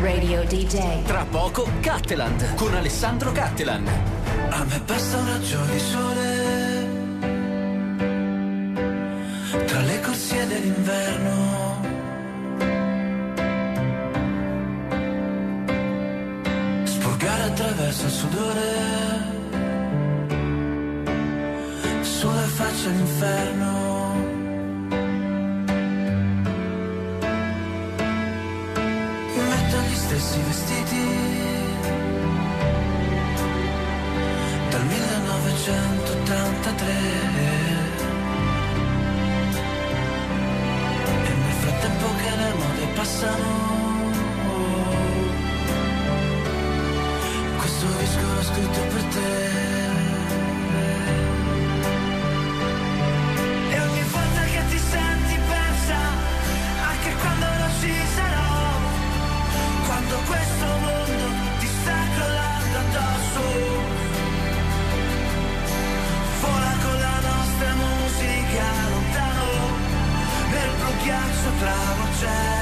Radio DJ. Tra poco Catteland con Alessandro Cattelan. A me basta un raggio di sole tra le corsie dell'inverno. Spurgare attraverso il sudore sulle facce l'inferno. Stessi vestiti dal 1983 e nel frattempo che le mode passano questo disco l'ho scritto per te ghiaccio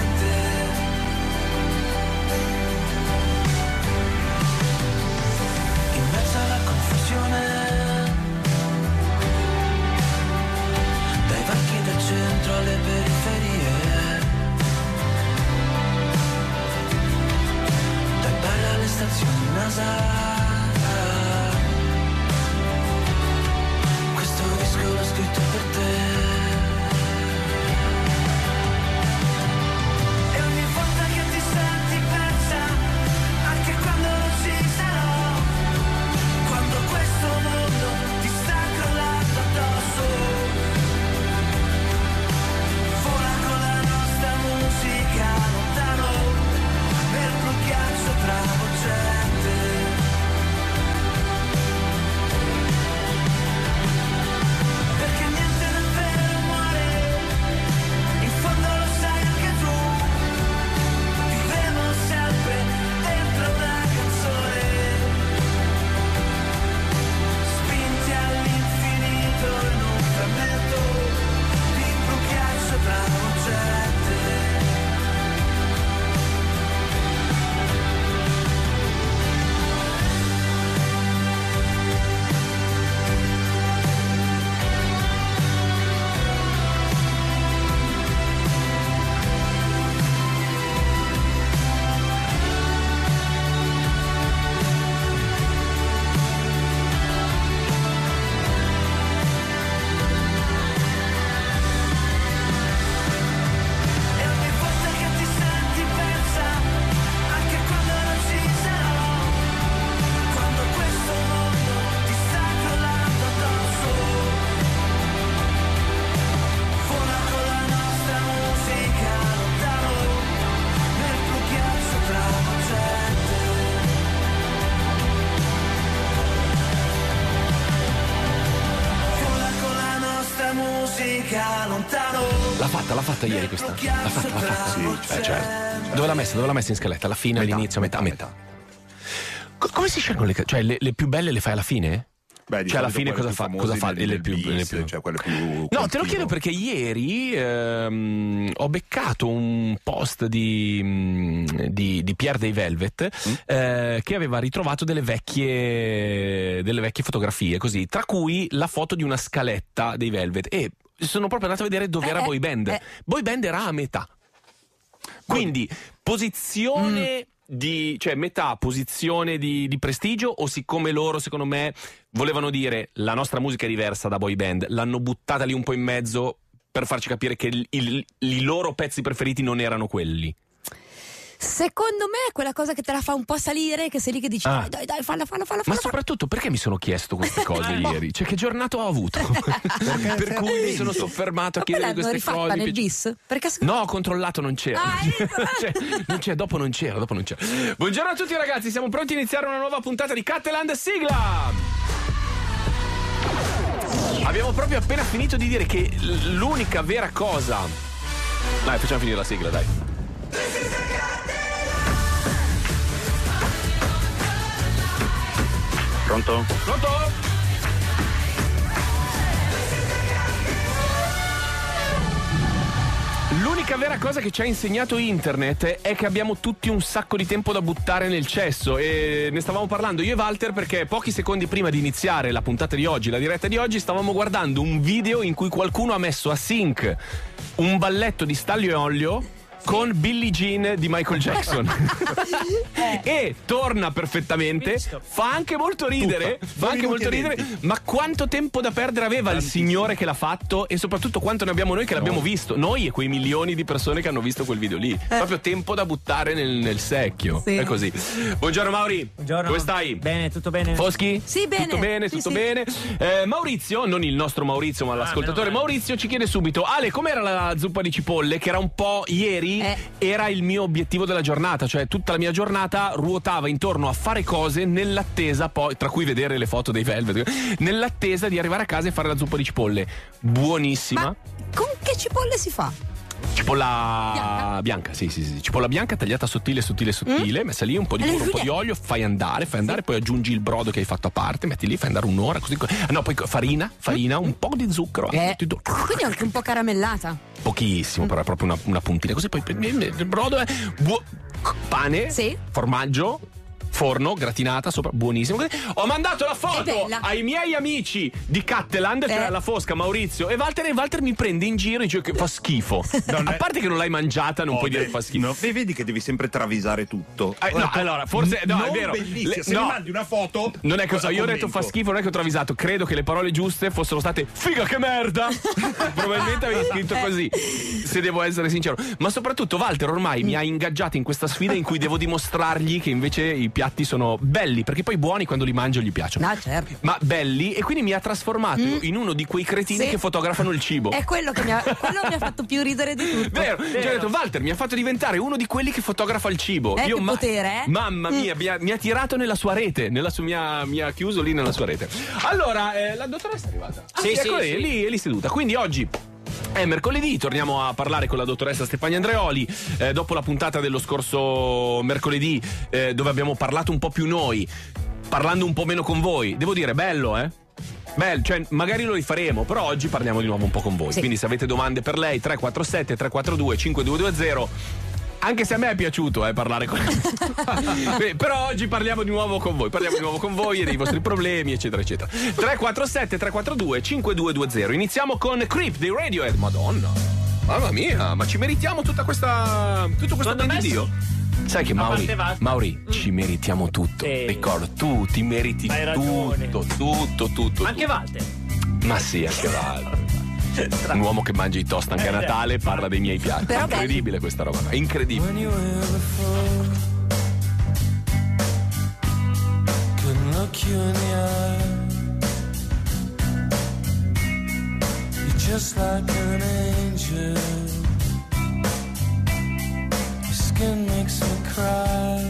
fatta, ieri questa. L'ha fatta, l'ha fatta. Sì, Eh, certo. Dove l'ha messa? Dove l'ha messa in scaletta? Alla fine, Metà, all'inizio, metà, metà, metà. Co- come si scelgono le Cioè, le, le più belle le fai alla fine? Beh, cioè, alla fine cosa fa? Cosa fa? nel- le nel più, bis, più- cioè quelle più No, te lo chiedo perché ieri ehm, ho beccato un post di, mm, di, di Pierre dei Velvet Mm. eh, che aveva ritrovato delle vecchie, delle vecchie fotografie, così, tra cui la foto di una scaletta dei Velvet. E sono proprio andato a vedere dove Eh, era eh, Boy Band. eh. Boy Band era a metà. Quindi, posizione di, cioè metà posizione di, di prestigio o siccome loro secondo me volevano dire la nostra musica è diversa da boy band, l'hanno buttata lì un po' in mezzo per farci capire che il- il- i loro pezzi preferiti non erano quelli. Secondo me è quella cosa che te la fa un po' salire, che sei lì che dici Ah. dai, dai, dai, falla, falla, falla, Ma falla. soprattutto perché mi sono chiesto queste cose ieri? Cioè, che giornata ho avuto? per cui mi sono soffermato a chiedere queste cose. nel bis? Perché No, ho controllato, non c'era. Ah, ecco. Cioè, non c'è, dopo non c'era, dopo non c'era. Buongiorno a tutti ragazzi, siamo pronti a iniziare una nuova puntata di Catteland Sigla. Abbiamo proprio appena finito di dire che l'unica vera cosa. Dai, facciamo finire la sigla, dai. Pronto? Pronto? L'unica vera cosa che ci ha insegnato internet è che abbiamo tutti un sacco di tempo da buttare nel cesso e ne stavamo parlando io e Walter perché pochi secondi prima di iniziare la puntata di oggi, la diretta di oggi, stavamo guardando un video in cui qualcuno ha messo a sync un balletto di Staglio e Olio con Billie Jean di Michael Jackson e torna perfettamente fa anche molto ridere fa anche molto ridere ma quanto tempo da perdere aveva il signore che l'ha fatto e soprattutto quanto ne abbiamo noi che l'abbiamo visto noi e quei milioni di persone che hanno visto quel video lì proprio tempo da buttare nel, nel secchio Sì. è così buongiorno Mauri Buongiorno. come stai? Bene, tutto bene? Foschi? Sì, bene. Tutto bene, Sì, tutto sì. bene. Eh, Maurizio, non il nostro Maurizio, ma l'ascoltatore meno male. Maurizio ci chiede subito: Ale, com'era la zuppa di cipolle? Che era un po' ieri, Eh. era il mio obiettivo della giornata, cioè tutta la mia giornata ruotava intorno a fare cose nell'attesa, poi, tra cui vedere le foto dei Velvet, nell'attesa di arrivare a casa e fare la zuppa di cipolle. Buonissima. Ma con che cipolle si fa? Cipolla Bianca? bianca, sì, sì, sì. Cipolla bianca tagliata sottile, sottile, sottile. Messa lì un po' di burro, un po' di olio, fai andare, fai andare, poi aggiungi il brodo che hai fatto a parte, metti lì, fai andare un'ora. Così. Ah, no, poi farina, farina, un po' di zucchero. Eh, tu- quindi anche un po' caramellata. Pochissimo, però è proprio una, una puntina. Così poi il brodo è buo- pane, Sì. formaggio. Forno, gratinata sopra, buonissimo. Ho mandato la foto ai miei amici di Catteland, cioè Eh. la Fosca, Maurizio e Walter. E Walter mi prende in giro e dice che fa schifo. Non A è- parte che non l'hai mangiata, non Oh, puoi dire beh, che fa schifo. no, e vedi che devi sempre travisare tutto. Eh, no, allora, forse no, non è vero. bellissima. Le- Se no. mi mandi una foto. Non è che so, io ho detto fa schifo, non è che ho travisato. Credo che le parole giuste fossero state figa che merda. Probabilmente avevi scritto così. Se devo essere sincero. Ma soprattutto Walter ormai mi ha ingaggiato in questa sfida in cui devo dimostrargli che invece i piatti sono belli, perché poi buoni quando li mangio gli piacciono. No, certo. Ma belli e quindi mi ha trasformato in uno di quei cretini Sì. che fotografano il cibo. È quello che mi ha, quello mi ha fatto più ridere di tutto. Vero, Cioè, ho detto Walter mi ha fatto diventare uno di quelli che fotografa il cibo. Eh, che potere, eh? Mamma mia, mi, ha, mi ha tirato nella sua rete, nella sua, mi, ha, mi ha chiuso lì nella sua rete. Allora, eh, la dottoressa è arrivata. Ah, Sì, sì, ecco lì, sì. È, lì, è lì seduta. Quindi oggi. È mercoledì, torniamo a parlare con la dottoressa Stefania Andreoli eh, dopo la puntata dello scorso mercoledì eh, dove abbiamo parlato un po' più noi, parlando un po' meno con voi. Devo dire, bello, eh? Bello, cioè magari lo rifaremo, però oggi parliamo di nuovo un po' con voi. Sì. Quindi se avete domande per lei 347 342 5220 anche se a me è piaciuto eh, parlare con lei. Però oggi parliamo di nuovo con voi. Parliamo di nuovo con voi e dei vostri problemi, eccetera, eccetera. 347 342 5220. Iniziamo con Creep dei Radiohead. Madonna. Mamma mia, ma ci meritiamo tutta questa. tutto questo ben di Dio? Sai che Mauri, Mauri ci meritiamo tutto. Sì. Ricordo, tu ti meriti ragione. tutto, tutto, tutto. Anche tutto. Walter. Ma sì, anche Walter. Un uomo che mangia i toast anche a Eh, Natale parla dei miei piatti. Però È incredibile questa roba, è incredibile. When you were before Couldn't look you in the eye. You're just like an angel. Your skin makes me cry.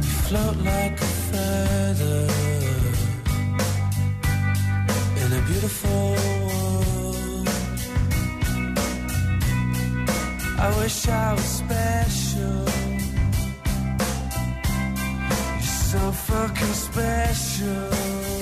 You float like a feather In a beautiful world I wish I was special. You're so fucking special.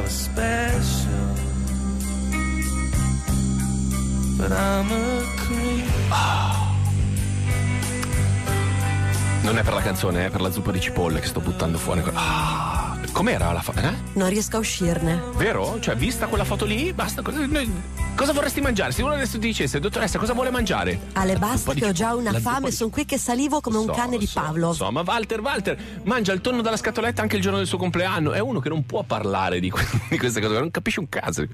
I was special. But I'm a creep. Non è per la canzone, è per la zuppa di cipolle che sto buttando fuori. Ah, com'era la foto? Eh? Non riesco a uscirne. Vero? Cioè, vista quella foto lì, basta. Noi- cosa vorresti mangiare? Se uno adesso ti dicesse, dottoressa, cosa vuole mangiare? Ale, La basta di che ho già una fame, di- sono qui che salivo come un So, cane di so, Pavlov. So, ma Walter, Walter, mangia il tonno dalla scatoletta anche il giorno del suo compleanno. È uno che non può parlare di, que- di queste cose, non capisce un caso.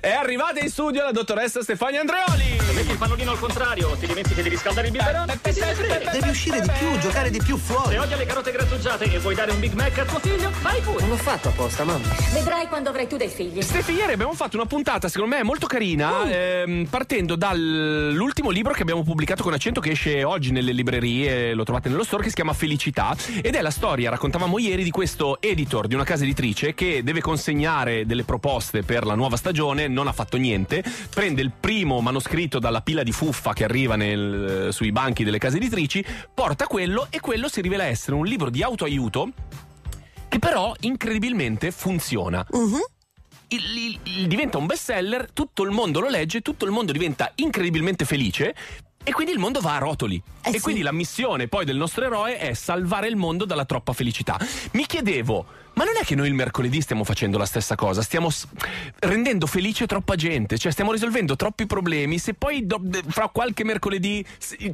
È arrivata in studio la dottoressa Stefania Andreoli. Metti il pannolino al contrario, ti dimentichi di riscaldare il biberone e se ne frega. Devi uscire di più, giocare di più Se fuori. odia le carote grattugiate e vuoi dare un Big Mac a tuo figlio, fai pure. Non l'ho fatto apposta, mamma. Vedrai quando avrai tu dei figli. Stefi, ieri abbiamo fatto una puntata, secondo me molto carina, ehm, partendo dall'ultimo libro che abbiamo pubblicato con accento che esce oggi nelle librerie, lo trovate nello store, che si chiama Felicità. Ed è la storia, raccontavamo ieri, di questo editor di una casa editrice che deve consegnare delle proposte per la nuova stagione, non ha fatto niente, prende il primo manoscritto dalla pila di fuffa che arriva nel- sui banchi delle case editrici, porta quello e quello si rivela essere un libro di autoaiuto che però incredibilmente funziona il- il- il- diventa un bestseller, tutto il mondo lo legge, tutto il mondo diventa incredibilmente felice. E quindi il mondo va a rotoli. Eh e sì. quindi la missione poi del nostro eroe è salvare il mondo dalla troppa felicità. Mi chiedevo, ma non è che noi il mercoledì stiamo facendo la stessa cosa? Stiamo s- rendendo felice troppa gente, cioè stiamo risolvendo troppi problemi. Se poi do- fra qualche mercoledì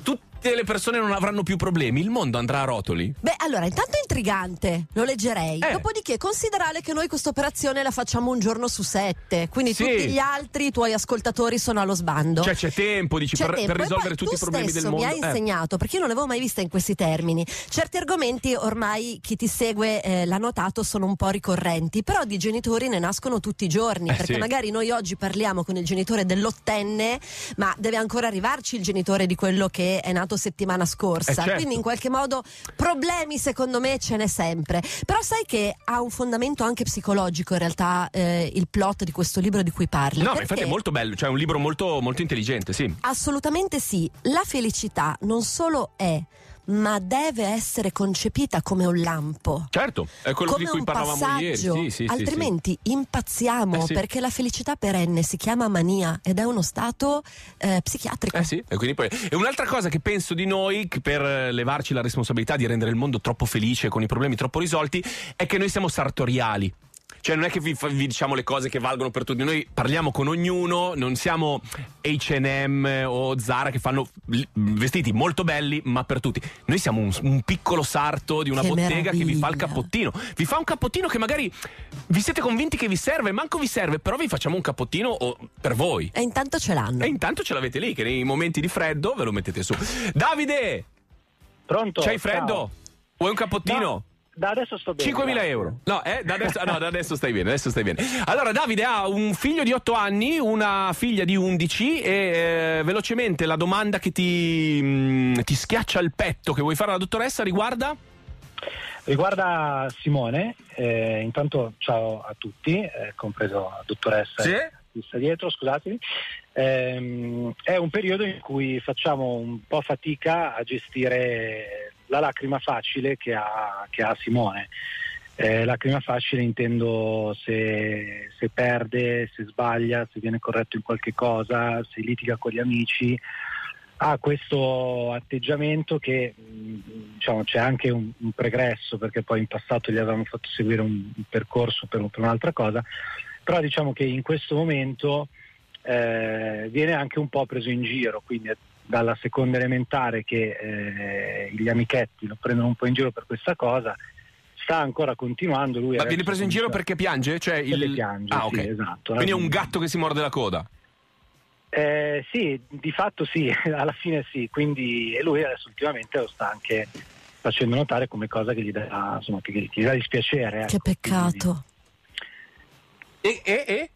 tutte le persone non avranno più problemi, il mondo andrà a rotoli. Beh, allora, intanto è intrigante, lo leggerei. Eh. Dopodiché, considerare che noi questa operazione la facciamo un giorno su sette, quindi Sì. tutti gli altri, i tuoi ascoltatori, sono allo sbando. Cioè c'è tempo, dici, C'è per, tempo. per risolvere tutti i problemi del mondo. mi hai Eh. insegnato, perché io non l'avevo mai vista in questi termini. Certi argomenti ormai chi ti segue eh, l'ha notato sono un po' ricorrenti, però di genitori ne nascono tutti i giorni, Eh, perché sì. magari noi oggi parliamo con il genitore dell'ottenne, ma deve ancora arrivarci il genitore di quello che è nato settimana scorsa. Eh, certo. Quindi in qualche modo problemi secondo me ce n'è sempre. Però sai che ha un fondamento anche psicologico in realtà eh, il plot di questo libro di cui parli. No, infatti è molto bello, cioè è un libro molto, molto intelligente, sì. Assolutamente sì, la felicità non solo è, ma deve essere concepita come un lampo. Certo, è quello come di cui parlavamo ieri. Sì, sì, sì, altrimenti impazziamo Eh sì. perché la felicità perenne si chiama mania ed è uno stato eh, psichiatrico. Eh sì, e quindi poi. E un'altra cosa che penso di noi, per levarci la responsabilità di rendere il mondo troppo felice con i problemi troppo risolti, è che noi siamo sartoriali. Cioè, non è che vi, vi diciamo le cose che valgono per tutti, noi parliamo con ognuno, non siamo HM o Zara che fanno vestiti molto belli, ma per tutti. Noi siamo un, un piccolo sarto di una Che bottega che vi fa il meraviglia. cappottino. Vi fa un cappottino che magari vi siete convinti che vi serve, manco vi serve, però vi facciamo un cappottino per voi. E intanto ce l'hanno. E intanto ce l'avete lì, che nei momenti di freddo ve lo mettete su. Davide, Pronto? c'hai freddo? Vuoi un cappottino? No, da adesso sto bene. 5.000 grazie. euro. No, eh, da adesso, no, da adesso stai bene, adesso stai bene. Allora, Davide ha un figlio di 8 anni, una figlia di 11 e eh, velocemente la domanda che ti, mm, ti schiaccia il petto che vuoi fare alla dottoressa riguarda? Riguarda Simone, eh, intanto ciao a tutti, eh, compreso la dottoressa Sì. che sta dietro, scusatemi. Ehm, è un periodo in cui facciamo un po' fatica a gestire la lacrima facile che ha, che ha Simone. Eh, lacrima facile intendo se, se perde, se sbaglia, se viene corretto in qualche cosa, se litiga con gli amici ha questo atteggiamento che mh, diciamo, c'è anche un, un pregresso perché poi in passato gli avevamo fatto seguire un, un percorso per, per un'altra cosa, però diciamo che in questo momento eh, viene anche un po' preso in giro, quindi dalla seconda elementare che eh, gli amichetti lo prendono un po' in giro per questa cosa, sta ancora continuando. Lui Ma viene preso in giro perché piange? Cioè il... Perché piange, ah, sì, ok. esatto. Quindi è un gatto che si morde la coda. Eh, sì, di fatto sì, alla fine sì, quindi e lui adesso ultimamente lo sta anche facendo notare come cosa che gli dà, insomma, che gli, gli dà dispiacere. Che ecco. peccato. E, e, e?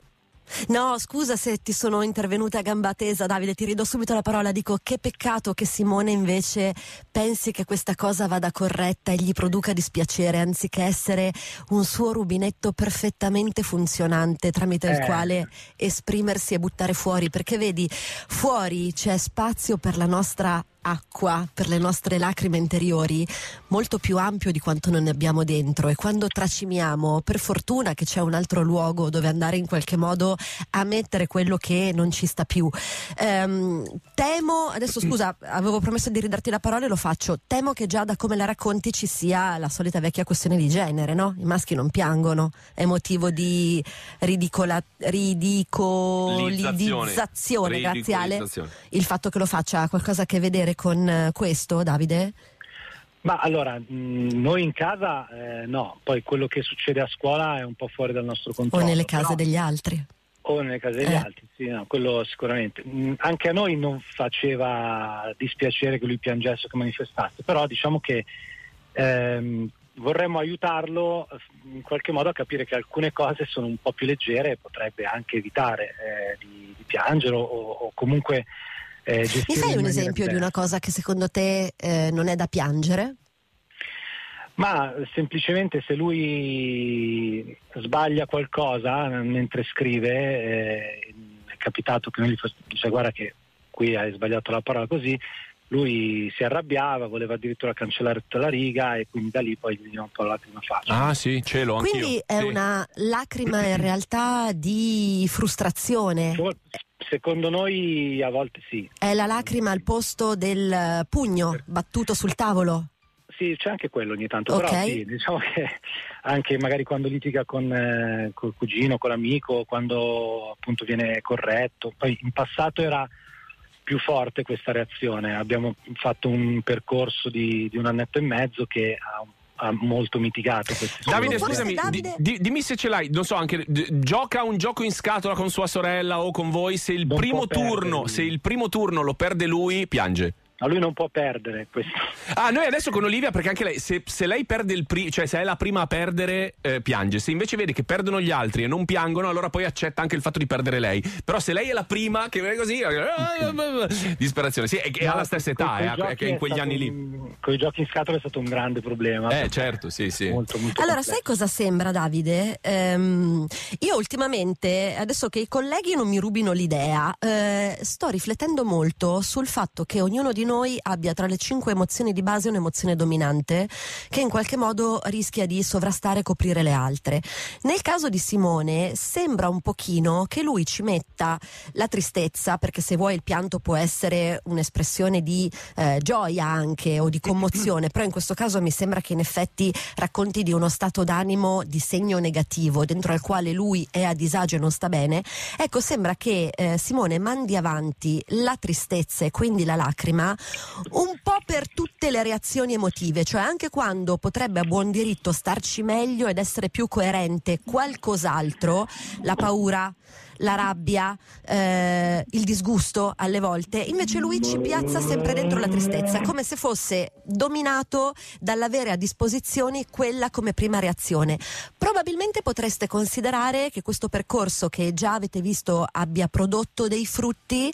No, scusa se ti sono intervenuta a gamba tesa, Davide, ti ridò subito la parola. Dico che peccato che Simone invece pensi che questa cosa vada corretta e gli produca dispiacere, anziché essere un suo rubinetto perfettamente funzionante tramite il Eh. quale esprimersi e buttare fuori. Perché vedi, fuori c'è spazio per la nostra acqua, per le nostre lacrime interiori, molto più ampio di quanto non ne abbiamo dentro. E quando tracimiamo, per fortuna che c'è un altro luogo dove andare in qualche modo a mettere quello che non ci sta più. Ehm, temo, adesso scusa, avevo promesso di ridarti la parola e lo faccio. Temo che già da come la racconti ci sia la solita vecchia questione di genere, no? I maschi non piangono, è motivo di ridicola, ridicolizzazione. Ridicolizzazione. Il fatto che lo faccia ha qualcosa a che vedere con eh, questo, Davide? Ma allora, mh, noi in casa eh, no, poi quello che succede a scuola è un po' fuori dal nostro O controllo. nelle case però- degli altri? O nelle case degli Eh. altri, sì, no, quello sicuramente. Mm, Anche a noi non faceva dispiacere che lui piangesse o che manifestasse, però diciamo che ehm, vorremmo aiutarlo eh, in qualche modo a capire che alcune cose sono un po' più leggere e potrebbe anche evitare eh, di, di piangere o, o comunque eh, Mi fai un esempio di diversa. una cosa che secondo te eh, non è da piangere? Ma semplicemente se lui sbaglia qualcosa mentre scrive, eh, è capitato che noi gli fosse, dice guarda che qui hai sbagliato la parola così, lui si arrabbiava, voleva addirittura cancellare tutta la riga e quindi da lì poi gli veniva un po' la lacrima faccia. Ah sì, ce l'ho anch'io. Quindi è Sì. una lacrima in realtà di frustrazione. For- Secondo noi a volte sì. È la lacrima al posto del eh, pugno battuto sul tavolo. Sì, c'è anche quello ogni tanto, Ok. però sì, diciamo che anche magari quando litiga con eh, col cugino, con l'amico, quando appunto viene corretto. Poi in passato era più forte questa reazione, abbiamo fatto un percorso di, di un annetto e mezzo che ha, ha molto mitigato Davide, Forse scusami, Davide- di- di- dimmi se ce l'hai, non so, anche d- gioca un gioco in scatola con sua sorella o con voi, se il Non primo turno, se il primo turno lo perde lui, piange. Ma lui non può perdere questo. Ah, noi adesso con Olivia, perché anche lei, se, se lei perde il primo, cioè se è la prima a perdere, eh, piange. Se invece vede che perdono gli altri e non piangono, allora poi accetta anche il fatto di perdere lei. Però se lei è la prima che vede così, eh, disperazione. Sì, è, è alla stessa età, eh, è, è in quegli anni lì. Con i giochi in scatola è stato un grande problema. Eh, certo, sì, sì. Molto, molto Allora, complesso. sai cosa sembra, Davide? Ehm, io ultimamente, adesso che i colleghi non mi rubino l'idea, eh, sto riflettendo molto sul fatto che ognuno di noi abbia tra le cinque emozioni di base un'emozione dominante che in qualche modo rischia di sovrastare e coprire le altre. Nel caso di Simone sembra un pochino che lui ci metta la tristezza, perché se vuoi il pianto può essere un'espressione di eh, gioia anche o di commozione, però in questo caso mi sembra che in effetti racconti di uno stato d'animo di segno negativo dentro al quale lui è a disagio e non sta bene. Ecco, sembra che eh, Simone mandi avanti la tristezza e quindi la lacrima un po' per tutte le reazioni emotive, cioè anche quando potrebbe a buon diritto starci meglio ed essere più coerente qualcos'altro, la paura, la rabbia, eh, il disgusto alle volte, invece lui ci piazza sempre dentro la tristezza, come se fosse dominato dall'avere a disposizione quella come prima reazione. Probabilmente potreste considerare che questo percorso che già avete visto abbia prodotto dei frutti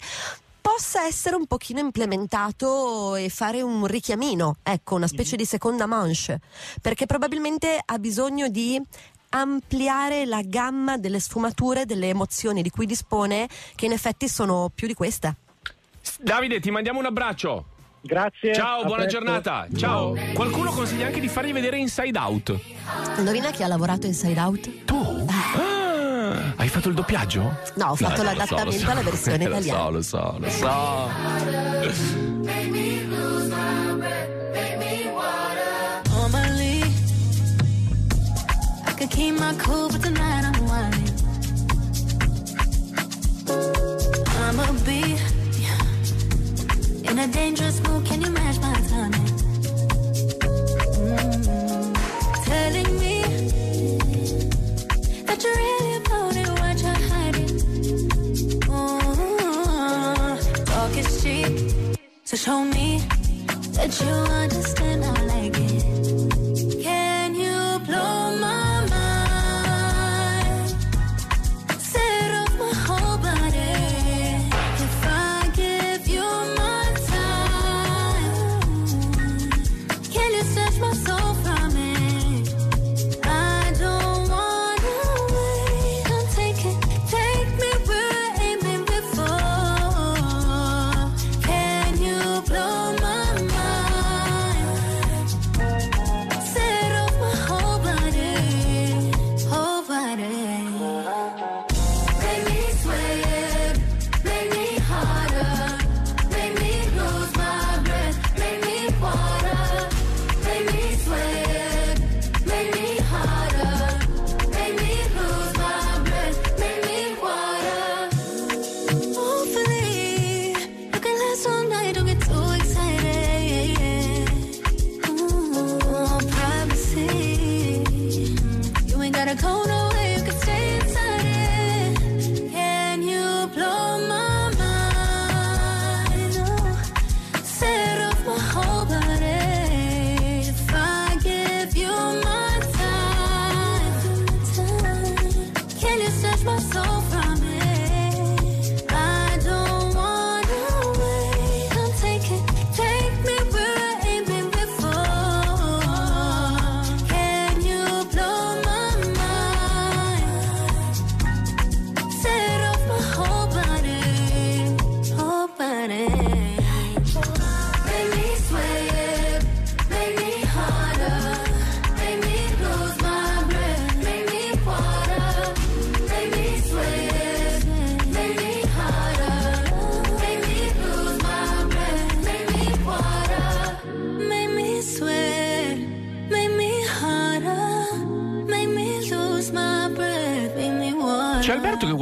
possa essere un pochino implementato e fare un richiamino, ecco, una specie di seconda manche, perché probabilmente ha bisogno di ampliare la gamma delle sfumature delle emozioni di cui dispone, che in effetti sono più di questa. Davide, ti mandiamo un abbraccio. Grazie. Ciao, buona presto. giornata. Ciao. Qualcuno consiglia anche di fargli vedere Inside Out. Indovina chi ha lavorato in Side Out? Tu? Ah, hai fatto il doppiaggio? No, ho fatto No, so, l'adattamento so. alla versione Lo italiana. so, lo so, lo so. Keep my cool, but tonight I'm whining. I'ma be in a dangerous mood. Can you match my timing? That you understand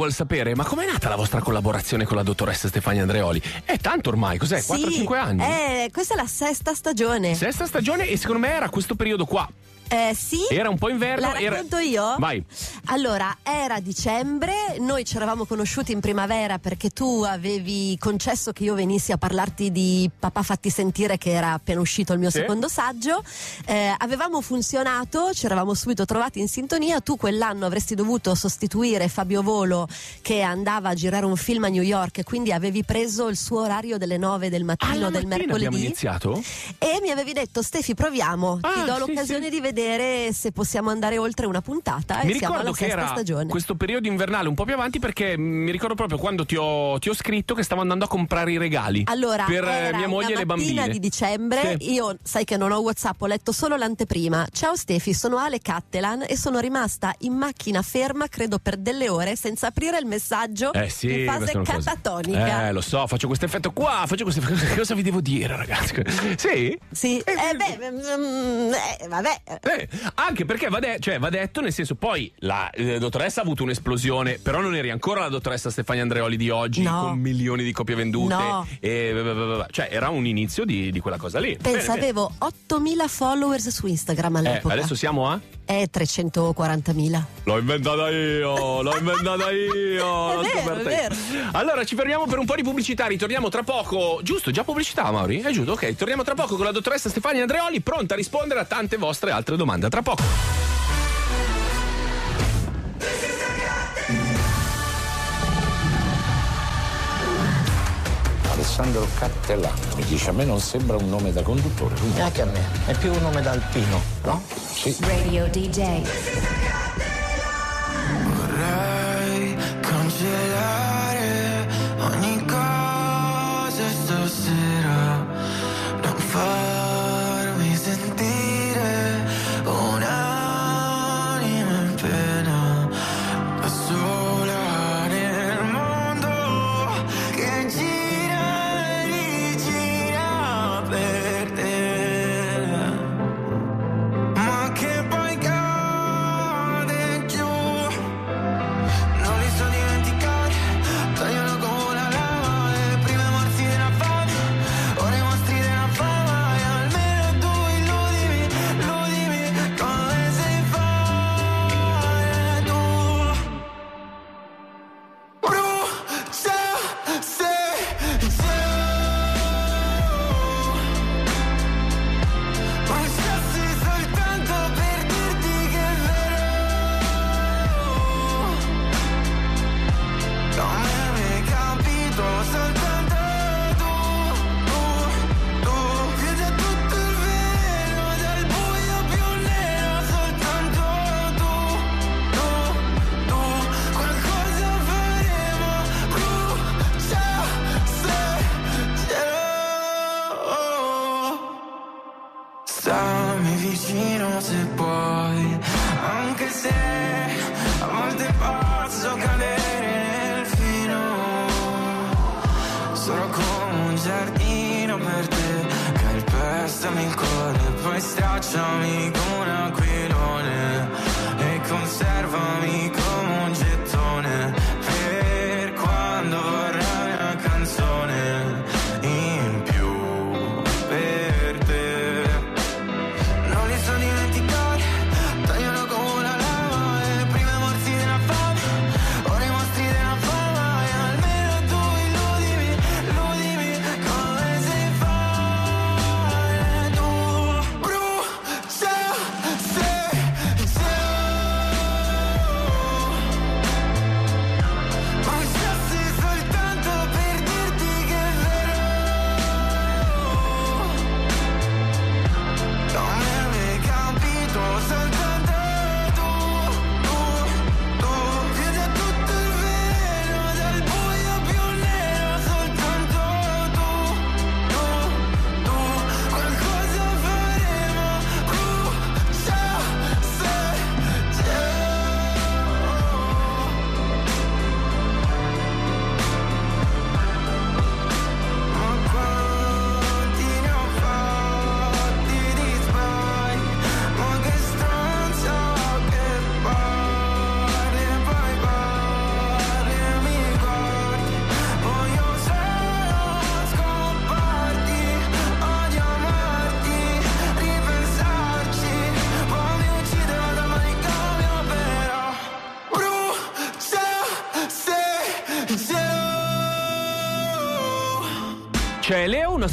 Vuole sapere, ma com'è nata la vostra collaborazione con la dottoressa Stefania Andreoli? È tanto ormai, cos'è? Sì, 4-5 anni? Eh, questa è la sesta stagione. Sesta stagione e secondo me era questo periodo qua. Eh, sì. Era un po' inverno. La era- racconto io? Vai. Allora, era dicembre, noi ci eravamo conosciuti in primavera perché tu avevi concesso che io venissi a parlarti di Papà fatti sentire che era appena uscito il mio Sì. secondo saggio. Eh, avevamo funzionato, ci eravamo subito trovati in sintonia. Tu quell'anno avresti dovuto sostituire Fabio Volo che andava a girare un film a New York quindi avevi preso il suo orario delle 9 del mattino Alla del mattina abbiamo mercoledì. iniziato? E mi avevi detto, Stefi, proviamo, Ah, ti do sì, l'occasione sì. di vedere se possiamo andare oltre una puntata. mi e siamo ricordo alla che sesta era stagione. questo periodo invernale un po' più avanti perché mi ricordo proprio quando ti ho, ti ho scritto che stavo andando a comprare i regali Allora, per eh, mia moglie e le mattina bambine. di dicembre, Sì. io sai che non ho Whatsapp, ho letto solo l'anteprima. Ciao Stefi, sono Ale Cattelan e sono rimasta in macchina ferma, credo per delle ore, senza aprire il messaggio Eh sì, in fase catatonica. Eh, lo so, faccio questo effetto qua, faccio questo effetto. Cosa vi devo dire, ragazzi? Sì? Sì, eh beh, mm, eh, vabbè. Eh, anche perché va, de- cioè, va detto, nel senso, poi la eh, dottoressa ha avuto un'esplosione, però non eri ancora la dottoressa Stefania Andreoli di oggi, No. con milioni di copie vendute. No. E, blah, blah, blah. cioè, era un inizio di, di quella cosa lì. Pensa, Bene, bene. avevo 8.000 followers su Instagram Eh, all'epoca. adesso siamo a? È 340.000. L'ho inventata io, l'ho inventata io. È vero, è io. vero. Allora, ci fermiamo per un po' di pubblicità, ritorniamo tra poco. Giusto, già pubblicità, Mauri? È giusto, ok. Torniamo tra poco con la dottoressa Stefania Andreoli, pronta a rispondere a tante vostre altre domande. Tra poco. Alessandro Cattellano. Mi dice a me non sembra un nome da conduttore. Neanche a me, è più un nome da alpino, no? Sì. Radio DJ. Il cuore, poi stracciami come un aquilone e conservami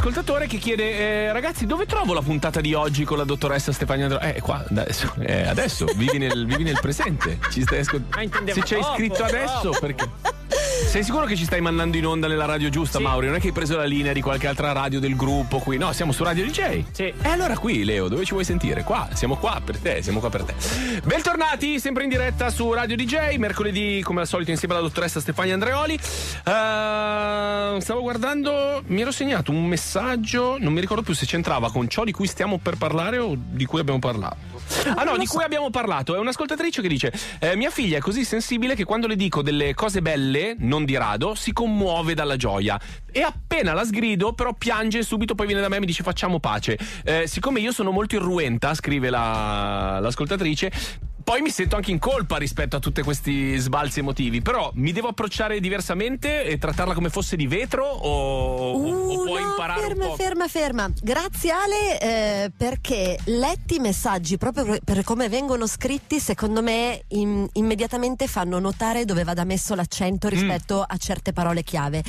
ascoltatore che chiede: eh, ragazzi, dove trovo la puntata di oggi con la dottoressa Stefania Andro? Eh, qua, adesso, eh, adesso vivi, nel, vivi nel presente. Ci stai ascol- intendevo Se ci hai iscritto adesso, perché. Sei sicuro che ci stai mandando in onda nella radio giusta, Sì. Mauri? Non è che hai preso la linea di qualche altra radio del gruppo qui? No, siamo su Radio DJ. Sì. E allora qui, Leo, dove ci vuoi sentire? Qua, siamo qua per te, siamo qua per te. Bentornati, sempre in diretta su Radio DJ, mercoledì come al solito insieme alla dottoressa Stefania Andreoli. Eh, stavo guardando, mi ero segnato un messaggio, non mi ricordo più se c'entrava con ciò di cui stiamo per parlare o di cui abbiamo parlato. Ah no, di cui abbiamo parlato. È un'ascoltatrice che dice: eh, Mia figlia è così sensibile che quando le dico delle cose belle, non di rado, si commuove dalla gioia. E appena la sgrido, però piange subito poi viene da me e mi dice facciamo pace. Eh, siccome io sono molto irruenta, scrive la- l'ascoltatrice. Poi mi sento anche in colpa rispetto a tutti questi sbalzi emotivi, però mi devo approcciare diversamente e trattarla come fosse di vetro o, o- o Uh, può no, imparare ferma, ferma, ferma. Grazie Ale, eh, perché letti i messaggi proprio per, come vengono scritti, secondo me im- immediatamente fanno notare dove vada messo l'accento rispetto a certe parole chiave.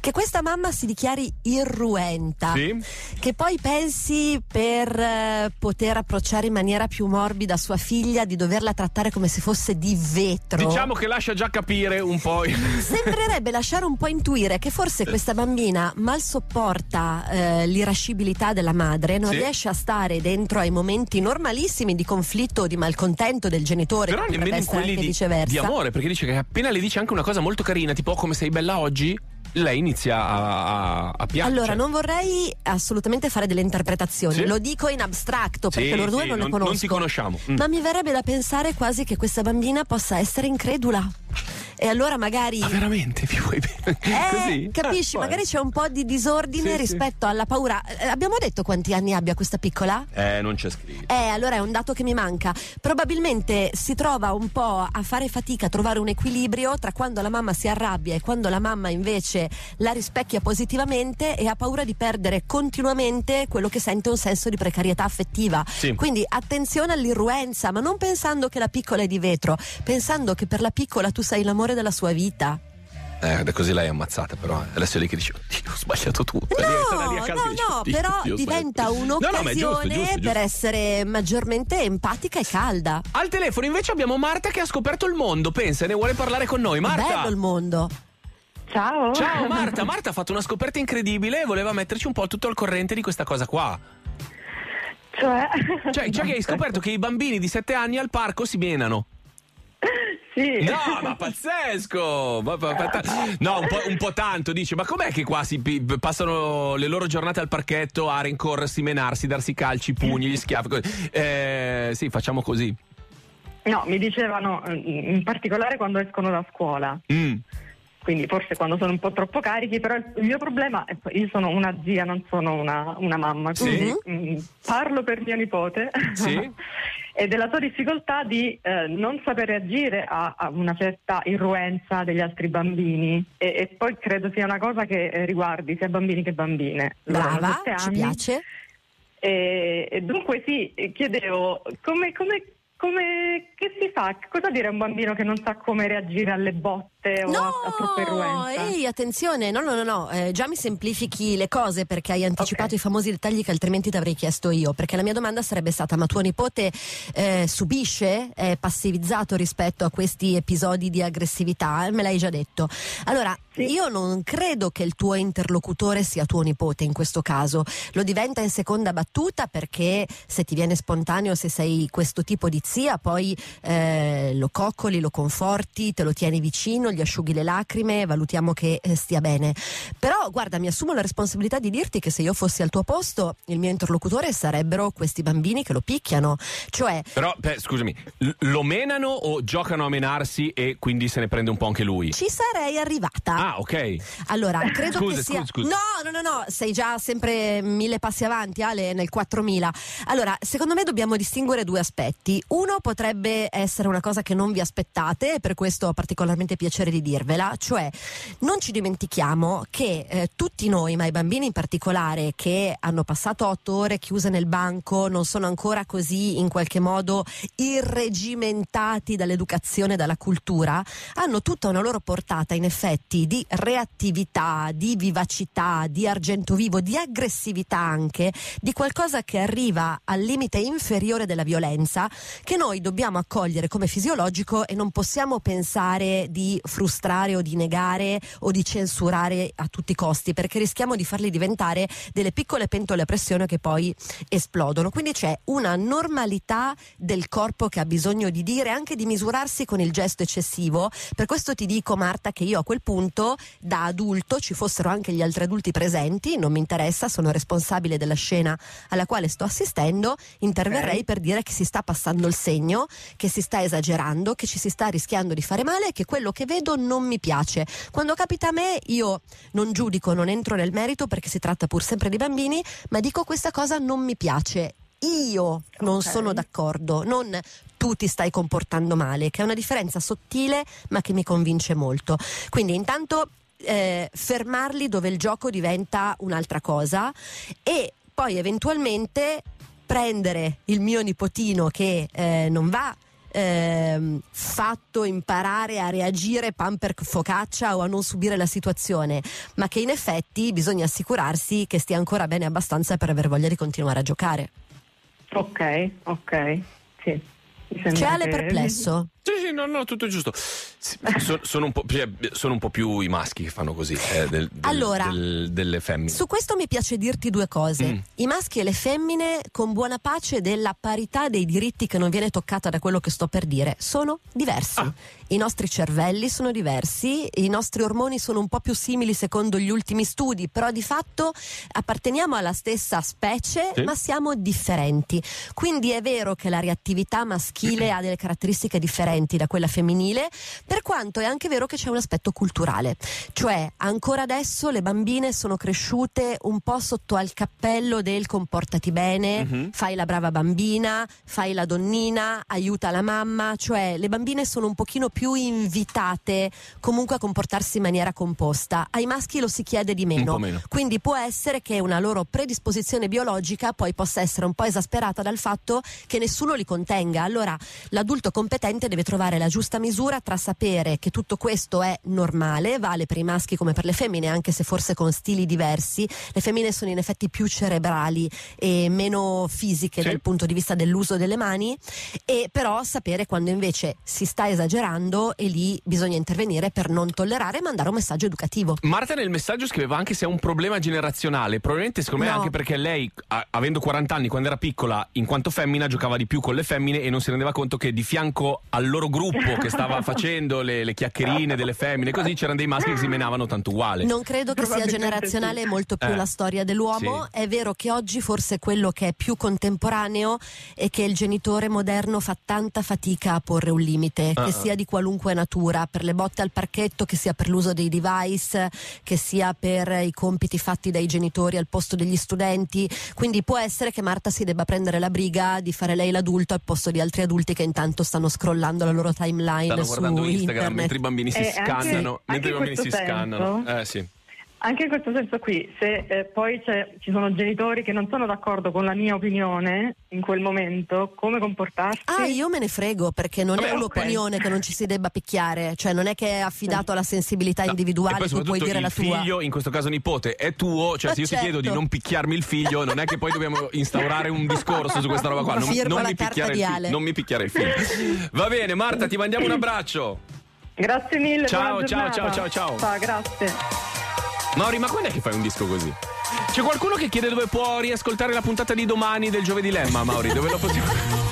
Che questa mamma si dichiari irruenta, Sì. che poi pensi per eh, poter approcciare in maniera più morbida sua figlia di doverla trattare come se fosse di vetro. Diciamo che lascia già capire un po'. Sembrerebbe lasciare un po' intuire che forse questa bambina mal sopporta eh, l'irascibilità della madre, non Sì. riesce a stare dentro ai momenti normalissimi di conflitto o di malcontento del genitore, Però nemmeno in quelli di, di amore, perché dice che appena le dice anche una cosa molto carina, tipo "Oh, come sei bella oggi, lei inizia a, a, a piangere. Allora, non vorrei assolutamente fare delle interpretazioni, Sì? lo dico in abstracto perché Sì, loro due sì, non le non- conosco. non ti conosciamo. Mm. Ma mi verrebbe da pensare quasi che questa bambina possa essere incredula. E allora magari. Ma veramente vi vuoi bene? Eh, Così? capisci? Ah, magari c'è un po' di disordine rispetto alla paura. Eh, abbiamo detto quanti anni abbia questa piccola? Eh, non c'è scritto. Eh, allora è un dato che mi manca. Probabilmente si trova un po' a fare fatica a trovare un equilibrio tra quando la mamma si arrabbia e quando la mamma invece la rispecchia positivamente e ha paura di perdere continuamente quello che sente un senso di precarietà affettiva. Sì. Quindi attenzione all'irruenza, ma non pensando che la piccola è di vetro, pensando che per la piccola tu sei l'amore della sua vita. Eh, così l'hai ammazzata, però. eh. Adesso è lì che dice, oddio, ho sbagliato tutto. È No, no, dice, no, "Oddio, però diventa sbagliato". No, no, è giusto, un'occasione giusto, per essere maggiormente empatica e calda. Al telefono invece abbiamo Marta che ha scoperto il mondo, pensa, e ne vuole parlare con noi. Marta! Bello il mondo. Ciao. Ciao Marta, Marta ha fatto una scoperta incredibile e voleva metterci un po' tutto al corrente di questa cosa qua. Cioè, Cioè, cioè che hai scoperto che i bambini di 7 anni al parco si menano. sì. No, ma pazzesco! Ma- ma- ma- No, un po', un po' tanto, dice, ma com'è che qua si passano le loro giornate al parchetto a rincorrersi, menarsi, darsi calci, pugni, gli schiaffi? Eh, sì, facciamo così. No, mi dicevano eh, in particolare quando escono da scuola. Mm. Quindi forse quando sono un po' troppo carichi, però il mio problema è io sono una zia, non sono una, una mamma, Sì. quindi mm, parlo per mio nipote Sì. e della sua difficoltà di eh, non saper reagire a, a una certa irruenza degli altri bambini e, e poi credo sia una cosa che eh, riguardi sia bambini che bambine. Brava, ci anni. piace. E, e dunque sì, chiedevo come, come, come che si fa? Cosa dire a un bambino che non sa come reagire alle botte o a, a troppa irruenza? ehi, attenzione, no, no, no, no, eh, già mi semplifichi le cose perché hai anticipato Ok. i famosi dettagli che altrimenti ti avrei chiesto io, perché la mia domanda sarebbe stata, ma tuo nipote eh, subisce, è passivizzato rispetto a questi episodi di aggressività? Me l'hai già detto. Allora, Sì. io non credo che il tuo interlocutore sia tuo nipote in questo caso, lo diventa in seconda battuta perché se ti viene spontaneo, se sei questo tipo di zia, poi eh, lo coccoli, lo conforti, te lo tieni vicino, gli asciughi le lacrime, valutiamo che eh, stia bene. Però guarda, mi assumo la responsabilità di dirti che se io fossi al tuo posto, il mio interlocutore sarebbero questi bambini che lo picchiano. Cioè, Però, beh, scusami, lo menano o giocano a menarsi e quindi se ne prende un po' anche lui? ci sarei arrivata. Ah, ok. Allora, credo Scusa, che sia. scusa, scusa. No, no, no, no, sei già sempre mille passi avanti, Ale, nel 4000. Allora, secondo me dobbiamo distinguere due aspetti. Uno uno potrebbe essere una cosa che non vi aspettate e per questo ho particolarmente piacere di dirvela, cioè non ci dimentichiamo che eh, tutti noi, ma i bambini in particolare che hanno passato otto ore chiuse nel banco, non sono ancora così in qualche modo irregimentati dall'educazione dalla cultura, hanno tutta una loro portata in effetti di reattività, di vivacità, di argento vivo, di aggressività anche, di qualcosa che arriva al limite inferiore della violenza che noi dobbiamo accogliere come fisiologico e non possiamo pensare di frustrare o di negare o di censurare a tutti i costi perché rischiamo di farli diventare delle piccole pentole a pressione che poi esplodono. Quindi c'è una normalità del corpo che ha bisogno di dire, anche di misurarsi con il gesto eccessivo. Per questo ti dico Marta che io a quel punto da adulto ci fossero anche gli altri adulti presenti, non mi interessa, sono responsabile della scena alla quale sto assistendo, interverrei Ok. per dire che si sta passando il segno, che si sta esagerando, che ci si sta rischiando di fare male e che quello che vedo non mi piace. Quando capita a me io non giudico, non entro nel merito perché si tratta pur sempre di bambini, ma dico questa cosa non mi piace. Io non Ok. sono d'accordo, non tu ti stai comportando male, che è una differenza sottile ma che mi convince molto. Quindi intanto eh, fermarli dove il gioco diventa un'altra cosa e poi eventualmente prendere il mio nipotino che eh, non va ehm, fatto imparare a reagire pan per focaccia o a non subire la situazione, ma che in effetti bisogna assicurarsi che stia ancora bene abbastanza per aver voglia di continuare a giocare. Ok, ok, sì. Mi sembra C'è Ale che- perplesso? Sì, sì, no, no, tutto giusto. So- sono, un po', cioè, sono un po' più i maschi che fanno così, eh, del- del- Allora, del- delle femmine. Su questo mi piace dirti due cose. Mm. I maschi e le femmine, con buona pace della parità dei diritti che non viene toccata da quello che sto per dire, sono diversi. Ah. I nostri cervelli sono diversi, i nostri ormoni sono un po' più simili secondo gli ultimi studi, però di fatto apparteniamo alla stessa specie, Sì. ma siamo differenti. Quindi è vero che la reattività maschile ha delle caratteristiche differenti da quella femminile, per quanto è anche vero che c'è un aspetto culturale. Cioè, ancora adesso le bambine sono cresciute un po' sotto al cappello del comportati bene, Mhm. fai la brava bambina, fai la donnina, aiuta la mamma, cioè le bambine sono un pochino più invitate comunque a comportarsi in maniera composta. Ai maschi lo si chiede di meno. meno. Quindi può essere che una loro predisposizione biologica poi possa essere un po' esasperata dal fatto che nessuno li contenga. Allora l'adulto competente deve trovare la giusta misura tra sapere che tutto questo è normale, vale per i maschi come per le femmine, anche se forse con stili diversi. Le femmine sono in effetti più cerebrali e meno fisiche Sì. dal punto di vista dell'uso delle mani, e però sapere quando invece si sta esagerando e lì bisogna intervenire per non tollerare e mandare un messaggio educativo. Marta nel messaggio scriveva anche se è un problema generazionale, probabilmente secondo me No. anche perché lei, a- avendo 40 anni, quando era piccola, in quanto femmina, giocava di più con le femmine e non si rendeva conto che di fianco al loro gruppo che stava facendo le, le chiacchierine delle femmine, così c'erano dei maschi che si menavano tanto uguale. Non credo che sia generazionale, è molto più Eh, la storia dell'uomo. sì. È vero che oggi forse quello che è più contemporaneo è che il genitore moderno fa tanta fatica a porre un limite, Ah, che ah. sia di qualunque natura, per le botte al parchetto, che sia per l'uso dei device, che sia per i compiti fatti dai genitori al posto degli studenti. Quindi può essere che Marta si debba prendere la briga di fare lei l'adulto al posto di altri adulti che intanto stanno scrollando la loro timeline Stanno su guardando Instagram internet. mentre i bambini si Eh, anche- scannano. anche mentre i in bambini si senso- scannano. Eh sì. Anche in questo senso qui, se eh, poi c'è- ci sono genitori che non sono d'accordo con la mia opinione in quel momento, come comportarsi? Ah, io me ne frego perché non Vabbè, è un'opinione che non ci si debba picchiare, cioè non è che è affidato alla sensibilità No, individuale, tu puoi dire il la tua. figlio, in questo caso nipote, è tuo, cioè Ma se io certo. ti chiedo di non picchiarmi il figlio, non è che poi dobbiamo instaurare un discorso su questa roba qua. Non, non mi picchiare il Ale. non mi picchiare il figlio. Va bene, Marta, ti mandiamo un abbraccio. Grazie mille. Ciao, buona ciao, ciao, ciao, ciao. Ciao, grazie. Mauri, ma quando è che fai un disco così? C'è qualcuno che chiede dove può riascoltare la puntata di domani del Giovedì Lemma, Mauri? Dove lo possiamo...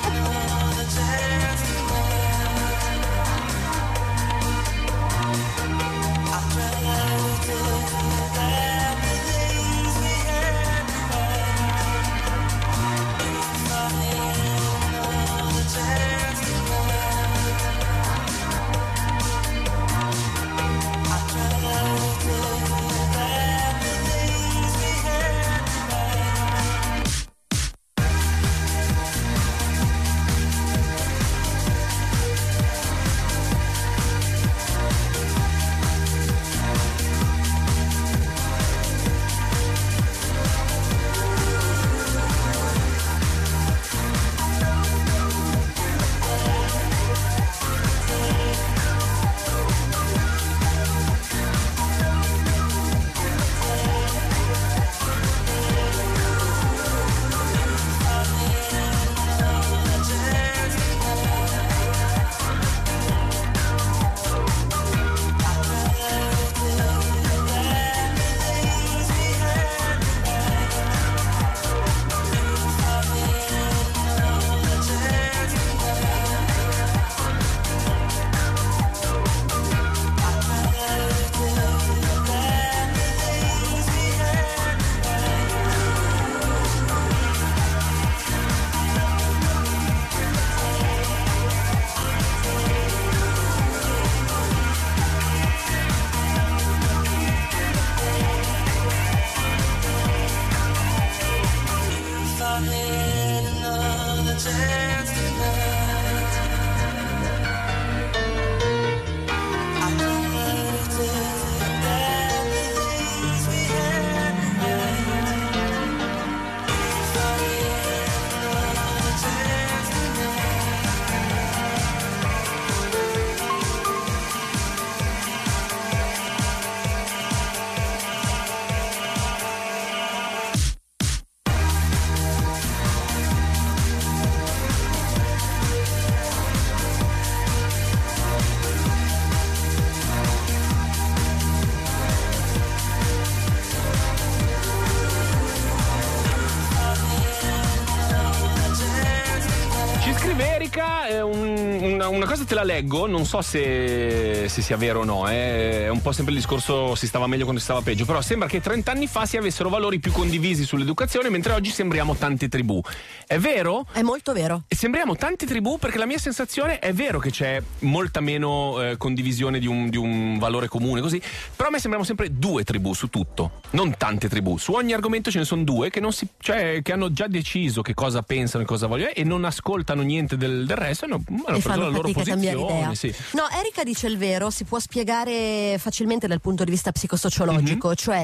una cosa te la leggo, non so se, se sia vero o no, eh. è un po' sempre il discorso si stava meglio quando si stava peggio, però sembra che 30 anni fa si avessero valori più condivisi sull'educazione, mentre oggi sembriamo tante tribù. È vero? È molto vero. E sembriamo tante tribù perché la mia sensazione è vero che c'è molta meno eh, condivisione di un, di un valore comune, così, però a me sembriamo sempre due tribù su tutto, non tante tribù. Su ogni argomento ce ne sono due che, non si, cioè, che hanno già deciso che cosa pensano e cosa vogliono e non ascoltano niente del, del resto e hanno, hanno preso la loro fatica a cambiare idea. Sì. No, Erika dice il vero, si può spiegare facilmente dal punto di vista psicosociologico, Mhm. cioè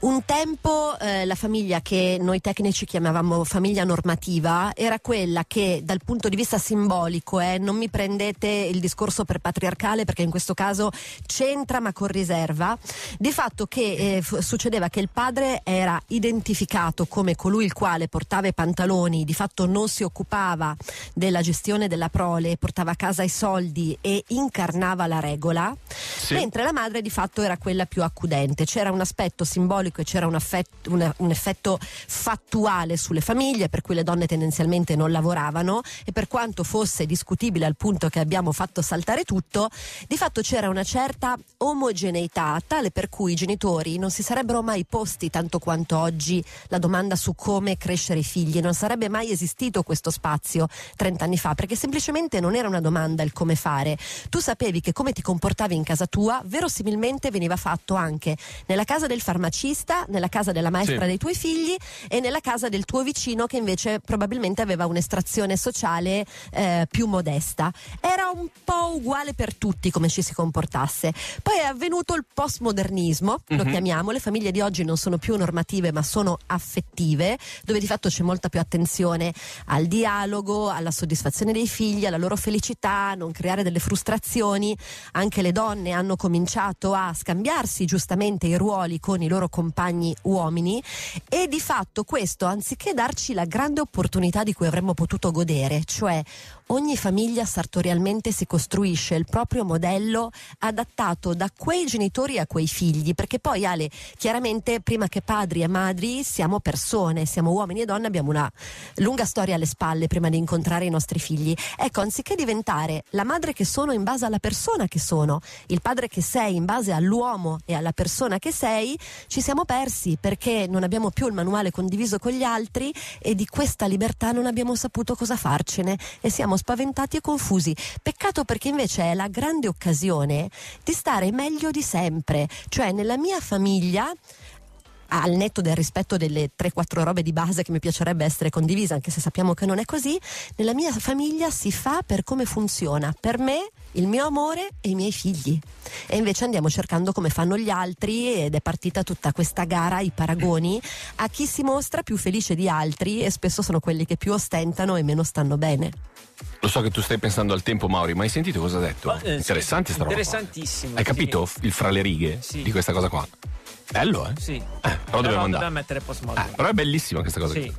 un tempo eh, la famiglia che noi tecnici chiamavamo famiglia normativa era quella che dal punto di vista simbolico, eh, non mi prendete il discorso per patriarcale perché in questo caso c'entra ma con riserva, di fatto che eh, f- succedeva che il padre era identificato come colui il quale portava i pantaloni, di fatto non si occupava della gestione della prole, portava a casa i soldi e incarnava la regola, mentre la madre di fatto era quella più accudente. C'era un aspetto simbolico e c'era un, affetto- una- un effetto fattuale sulle famiglie, per cui le donne tendenzialmente non lavoravano e per quanto fosse discutibile al punto che abbiamo fatto saltare tutto, di fatto c'era una certa omogeneità, tale per cui i genitori non si sarebbero mai posti tanto quanto oggi la domanda su come crescere i figli, non sarebbe mai esistito questo spazio 30 anni fa, perché semplicemente non era una domanda il come fare. Tu sapevi che come ti comportavi in casa tua, verosimilmente veniva fatto anche nella casa del farmacista, nella casa della maestra Sì. dei tuoi figli e nella casa del tuo vicino che invece probabilmente aveva un'estrazione sociale eh, più modesta. Era un po' uguale per tutti come ci si comportasse. Poi è avvenuto il postmodernismo, lo Mhm. chiamiamo, le famiglie di oggi non sono più normative ma sono affettive, dove di fatto c'è molta più attenzione al dialogo, alla soddisfazione dei figli, alla loro felicità, non creare delle frustrazioni. Anche le donne hanno cominciato a scambiarsi giustamente i ruoli con i loro compagni uomini e di fatto questo, anziché darci la grande opportunità di cui avremmo potuto godere, cioè ogni famiglia sartorialmente si costruisce il proprio modello adattato da quei genitori a quei figli, perché poi Ale, chiaramente prima che padri e madri siamo persone, siamo uomini e donne, abbiamo una lunga storia alle spalle prima di incontrare i nostri figli. Ecco, anziché diventare la madre che sono in base alla persona che sono, il padre che sei in base all'uomo e alla persona che sei, ci siamo persi perché non abbiamo più il manuale condiviso con gli altri e di questa libertà non abbiamo saputo cosa farcene e siamo spaventati e confusi. Peccato perché invece è la grande occasione di stare meglio di sempre, cioè nella mia famiglia al netto del rispetto delle 3-4 robe di base che mi piacerebbe essere condivisa, anche se sappiamo che non è così, nella mia famiglia si fa per come funziona, per me, il mio amore e i miei figli. E invece andiamo cercando come fanno gli altri ed è partita tutta questa gara ai paragoni a chi si mostra più felice di altri e spesso sono quelli che più ostentano e meno stanno bene. Lo so che tu stai pensando al tempo, Mauri, ma hai sentito cosa ha detto? Ma, eh, Interessante sta roba. qua. Interessantissimo. Hai capito sì. il fra le righe Sì. di questa cosa qua? Bello, eh? Sì. Eh, però dobbiamo andare. dobbiamo mettere postmodern. Eh, però è bellissima questa cosa. Sì.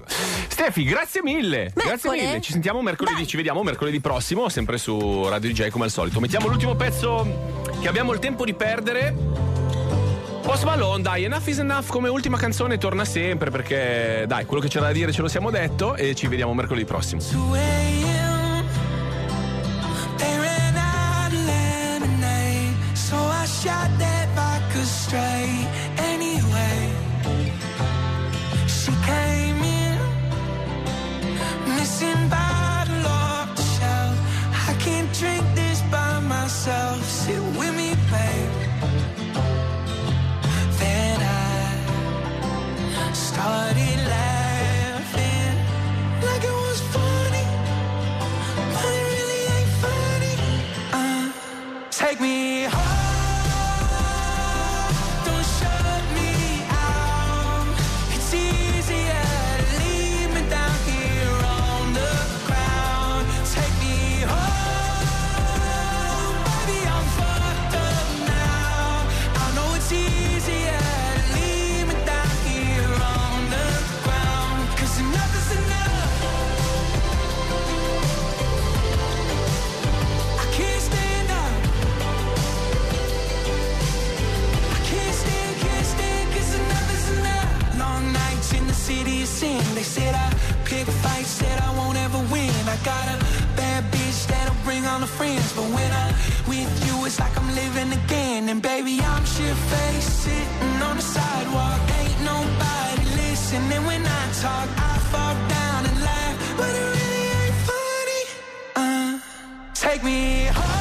Stefi, grazie mille. Grazie mille. Ci sentiamo mercoledì, ci vediamo mercoledì prossimo, sempre su Radio DJ come al solito. Mettiamo l'ultimo pezzo che abbiamo il tempo di perdere. Post Malone, dai, Enough is Enough come ultima canzone torna sempre perché dai, quello che c'era da dire ce lo siamo detto e ci vediamo mercoledì prossimo. Shot vodka straight. On the friends, but when I'm with you, it's like I'm living again. And baby, I'm shit faced, sitting on the sidewalk. Ain't nobody listening when I talk. I fall down and laugh, but it really ain't funny. Uh, take me home,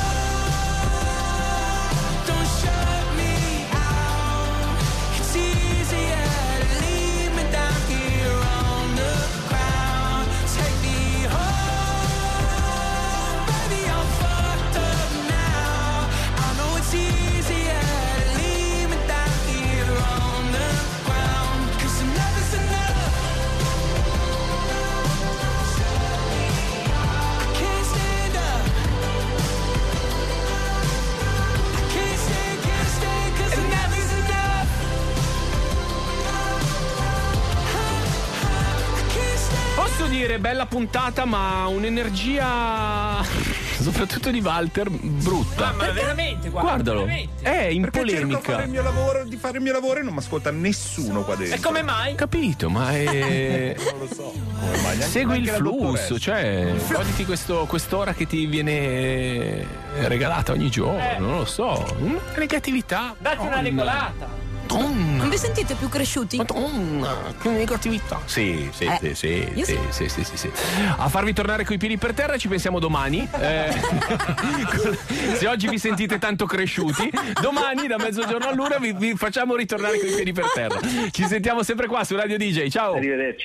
dire bella puntata, ma un'energia soprattutto di Walter brutta. Ma veramente, guarda. Guardalo, veramente. è in Perché cerco di fare polemica. il mio lavoro, di fare il mio lavoro e non mi ascolta nessuno qua dentro. E come mai? Capito, ma è. Non lo so. Come mai? Segui il flusso, cioè goditi questo- quest'ora che ti viene regalata ogni giorno, Eh. non lo so. Negatività. Datti una Madonna. regolata. Madonna. Non vi sentite più cresciuti? Madonna, che negatività. Sì, sì, Eh, sì, sì, sì, sì, sì, sì, sì. A farvi tornare coi piedi per terra ci pensiamo domani. Eh, se oggi vi sentite tanto cresciuti, domani da mezzogiorno all'una vi, vi facciamo ritornare coi piedi per terra. Ci sentiamo sempre qua su Radio DJ. Ciao. Arrivederci.